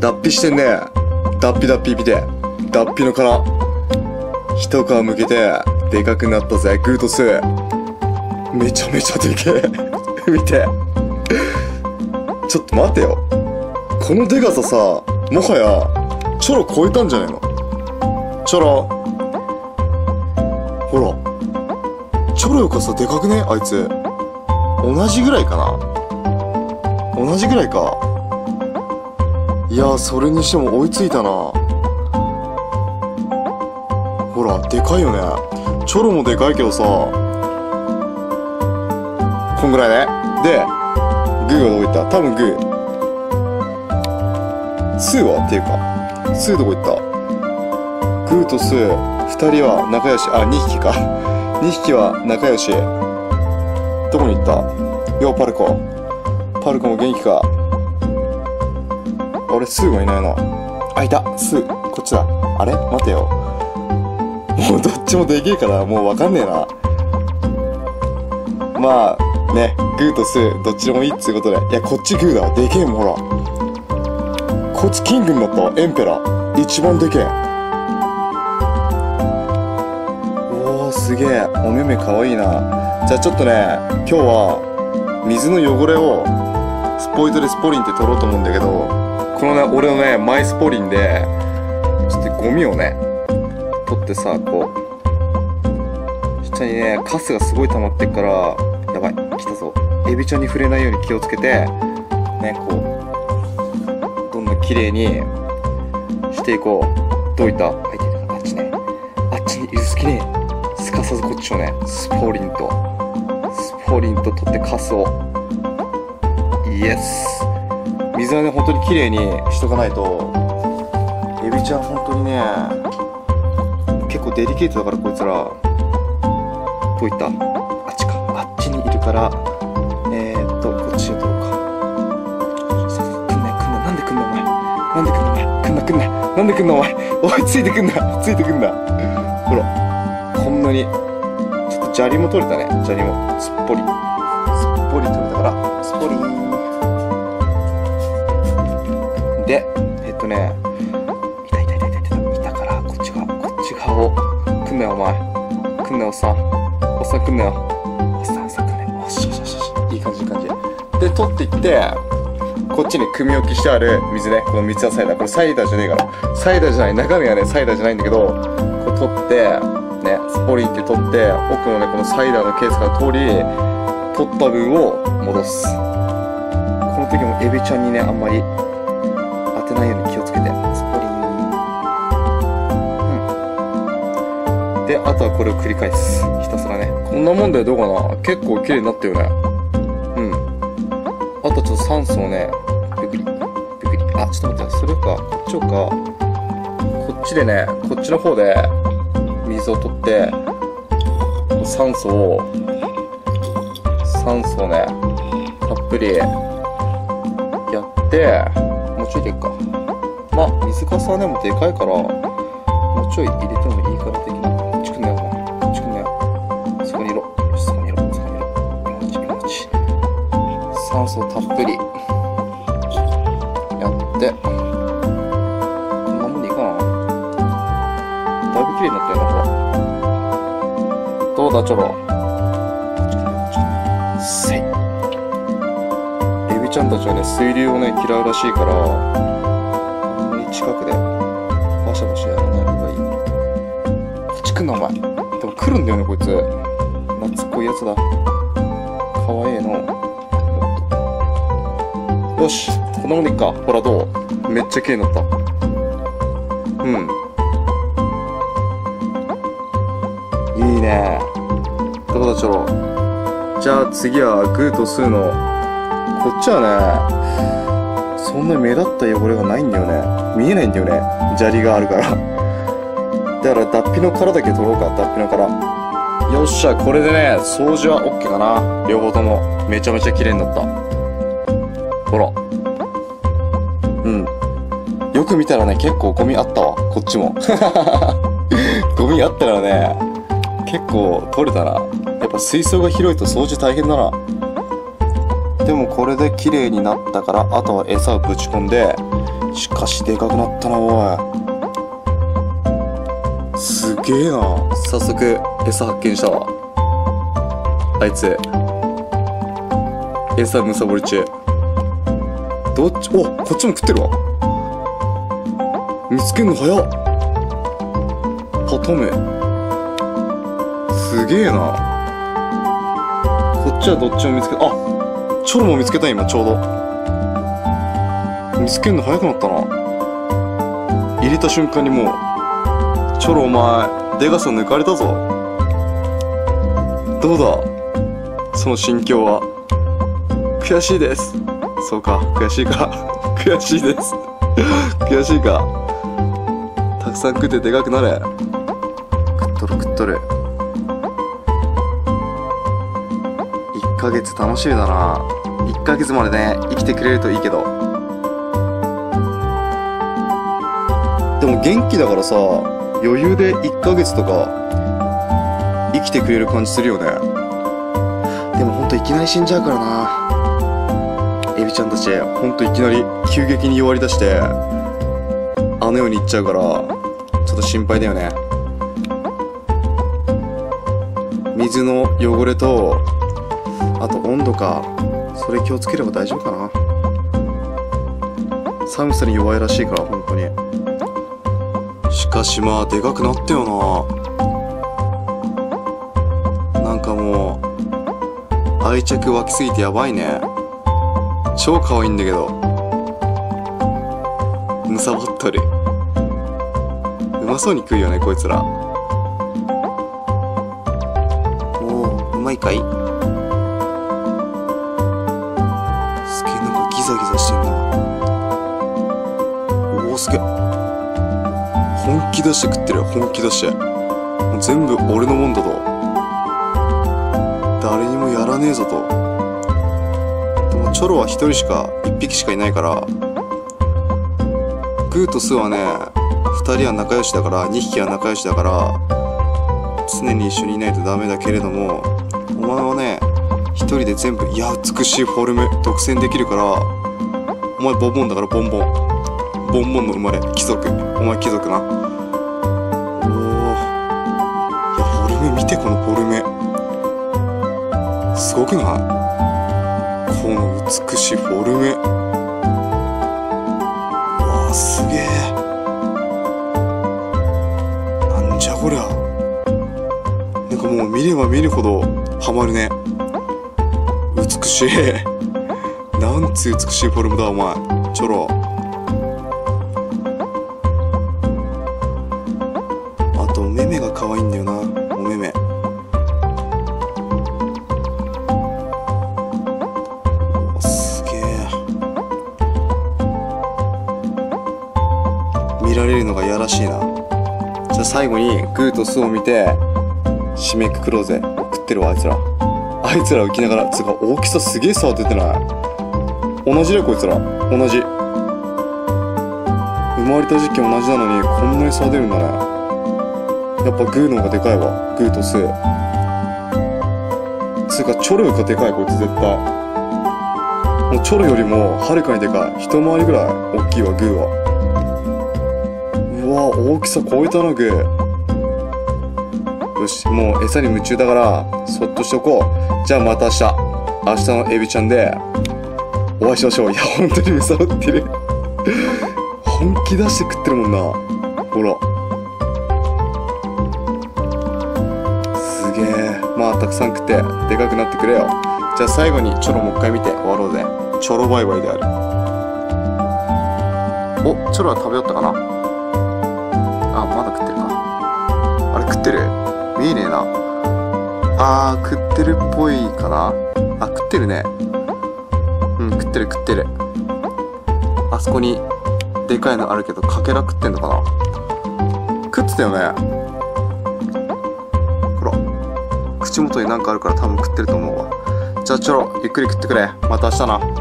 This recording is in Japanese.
脱皮してんね。脱皮脱皮見て。脱皮の殻。一皮むけてでかくなったぜ。グートスめちゃめちゃでけえ。見て。ちょっと待てよ。このでかささもはやチョロ超えたんじゃないの？チョロ。ほら。チョロよかさでかくね？あいつ。同じぐらいかな？同じぐらいか。いやそれにしても追いついたな。ほらでかいよね。チョロもでかいけどさ。こんぐらいね。でグーはどこ行った？多分グー。スーはっていうかスーどこ行った？グーとスー2人は仲良し。あ2匹か。2匹は仲良し。どこに行った？ようパルコ。パルコも元気か。あれスーがいないな。あいた。スー。こっちだ。あれ？待てよ。もうどっちもでけえからもうわかんねえな。まあね。グーとスーどっちでもいいっつうことで。いやこっちグーだでけえもんほら。こいつキングになったエンペラー。一番でけえ。おーすげえ。お目目かわいいな。じゃあちょっとね今日は水の汚れをスポイトでスポリンって取ろうと思うんだけどこのね俺のねマイスポリンでちょっとゴミをね取ってさこう。下にねカスがすごい溜まってっからやばい来たぞ。エビちゃんに触れないように気をつけてねこう。どんどん綺麗にしていこう。どういった？あいてるあっちね。あっちにいる好きねすかさずこっちをねスポリンと。スポリンと取ってカスを。イエス。水はね本当に綺麗にしとかないと。エビちゃん本当にね結構デリケートだからこいつら。どういったあっちか。あっちにいるから。えー、っとこっちを取ろうか。ささ来んなよ来んななんで来んなお前。なんで来んなお前。来んな来んななんで来んなお前。おいついてくんな。ついてくんな。ほらこんなにちょっと砂利も取れたね。砂利も。すっぽり。でえっとねいたいたいたいたいたい。たからこっち側こっち側を来んなよお前。来んなよおっさん。おっさん来んなよ。おっさんおっさん来んなよおしよしよしよしいい感じいい感じ。で取っていってこっちに組み置きしてある水ね。この三ツ矢サイダー。これサイダーじゃねえから。サイダーじゃない中身はねサイダーじゃないんだけどこれ取ってねスポリンって取って奥のねこのサイダーのケースから通り取った分を戻す。この時もエビちゃんにねあんまりであとはこれを繰り返す。ひたすらね。こんなもんでどうかな。結構綺麗になったよね。うん。あとちょっと酸素をねビクリビクリあちょっと待って。それか。こっちをか。こっちでねこっちの方で水を取って酸素を酸素をねたっぷりやってもうちょいでいっか。まあ水かさはねもでかいからもうちょい入れてもいいから。酸素たっぷり。やって。こんなもんでいいかな。だいぶ綺麗になったよなほらどうだチョロ？せい。エビちゃんたちはね水流をね嫌うらしいからあんまり近くでバシャバシャやらない方がいい。こっち来んなお前。でも来るんだよねこいつ。懐っこいやつだ。かわいいの。よしこんなもんでいっか。ほらどう？めっちゃ綺麗になった。うん。いいね。どうだチョロじゃあ次はグーとスーの。こっちはねそんな目立った汚れがないんだよね。見えないんだよね。砂利があるから。だから脱皮の殻だけ取ろうか。脱皮の殻。よっしゃこれでね掃除は OK かな。両方とも。めちゃめちゃ綺麗になった。ほら。うん。よく見たらね結構ゴミあったわ。こっちも。ゴミあったらね結構取れたな。やっぱ水槽が広いと掃除大変だな。でもこれで綺麗になったからあとは餌をぶち込んでしかしでかくなったなおい。すげえな。早速餌発見したわ。あいつ餌むさぼり中。どっちおこっちも食ってるわ。見つけんの早っ。パトムすげえな。こっちはどっちも見つけあチョロも見つけた今ちょうど。見つけんの早くなったな。入れた瞬間にもうチョロお前デガス抜かれたぞ。どうだその心境は。悔しいです。そうか。悔しいか。悔しいです。悔しいか。たくさん食ってでかくなれ。食っとる食っとる。1ヶ月楽しみだな。1ヶ月までね生きてくれるといいけど。でも元気だからさ余裕で1ヶ月とか生きてくれる感じするよね。でもほんといきなり死んじゃうからなエビちゃんたちほんといきなり急激に弱りだしてあの世に行っちゃうからちょっと心配だよね。水の汚れとあと温度かそれ気をつければ大丈夫かな。寒さに弱いらしいから本当に。しかしまあでかくなったよな。なんかもう愛着湧きすぎてやばいね。超可愛いんだけど。むさぼっとる。うまそうに食うよねこいつら。おおうまいかい？すげえなんかギザギザしてんな。おおすげえ。本気出して食ってる本気出して。もう全部俺のもんだと。誰にもやらねえぞと。チョロは一人しか一匹しかいないからグーとスーはね二人は仲良しだから二匹は仲良しだから常に一緒にいないとダメだけれどもお前はね一人で全部いや美しいフォルム独占できるからお前ボンボンだからボンボン。ボンボンの生まれ貴族。お前貴族な。おおいやフォルム見てこのフォルム。すごくない？美しいフォルム。わあすげえ。なんじゃこりゃ。なんかもう見れば見るほどハマるね。美しい。なんつう美しいフォルムだお前。チョロしいな。じゃあ最後にグーとスを見て締めくくろうぜ。食ってるわあいつら。あいつら浮きながらつうか大きさすげえ差は出てない。同じだよこいつら。同じ。生まれた時期同じなのにこんなに差出るんだね。やっぱグーの方がでかいわ。グーとスつうかチョロよりかでかいこいつ絶対。もうチョロよりもはるかにでかい。一回りぐらい大きいわグーは。大きさ超えたなグーよしもう餌に夢中だからそっとしとこう。じゃあまた明日。明日のエビちゃんでお会いしましょう。いや本当にむさぼってる。本気出して食ってるもんな。ほら。すげえ。まあたくさん食ってでかくなってくれよ。じゃあ最後にチョロもう一回見て終わろうぜ。チョロバイバイである。おチョロは食べよったかな。見えねえな。あー食ってるっぽいかな。あ食ってるね。うん食ってる食ってる。あそこにでかいのあるけどかけら食ってんのかな。食ってたよね。ほら。口元になんかあるから多分食ってると思うわ。じゃあチョロゆっくり食ってくれ。また明日な。